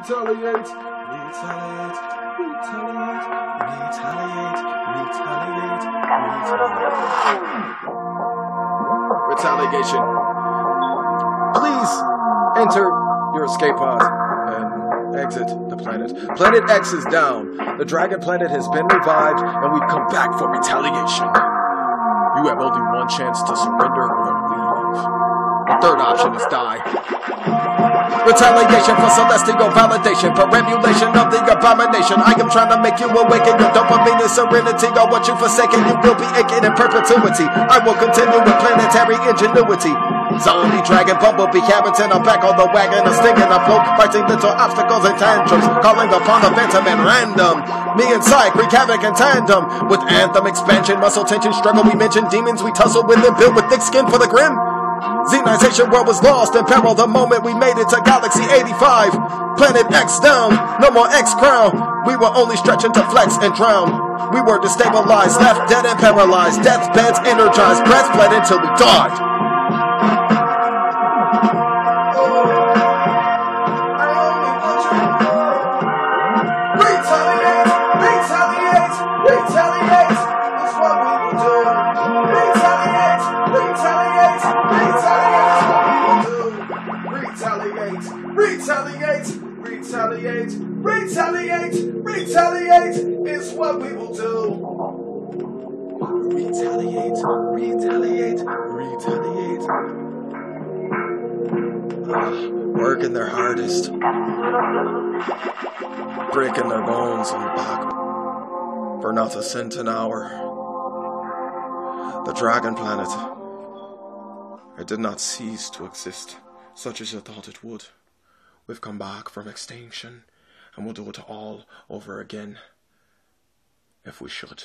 retaliate, retaliate, retaliate, retaliate, retaliate, retaliate. Retaliation. Please enter your escape pod and exit the planet. Planet X is down. The Dragon Planet has been revived, and we've come back for retaliation. You have only one chance to surrender or leave. The third option is die. Retaliation for celestial validation, for perambulation of the abomination. I am trying to make you awaken. Your dopamine is serenity. I want you forsaken. You will be aching in perpetuity. I will continue with planetary ingenuity. Zombie, dragon, bumblebee, habitant, I'm back on the wagon, a stinging, I'm fighting little obstacles and tantrums, calling upon the phantom and random. Me and Psych wreak havoc in tandem, with anthem expansion, muscle tension, struggle, we mention demons, we tussle with them, built with thick skin for the grim. Xenization world was lost in peril the moment we made it to Galaxy 85. Planet X down, no more X crown. We were only stretching to flex and drown. We were destabilized, left dead and paralyzed. Deathbeds energized, breath fled until we died. Retaliate! Retaliate! Retaliate! Retaliate! It's what we will do. Retaliate! Retaliate! Retaliate! Working their hardest breaking their bones and back for not a cent an hour. The dragon planet. It did not cease to exist, such as you thought it would. We've come back from extinction, and we'll do it all over again if we should.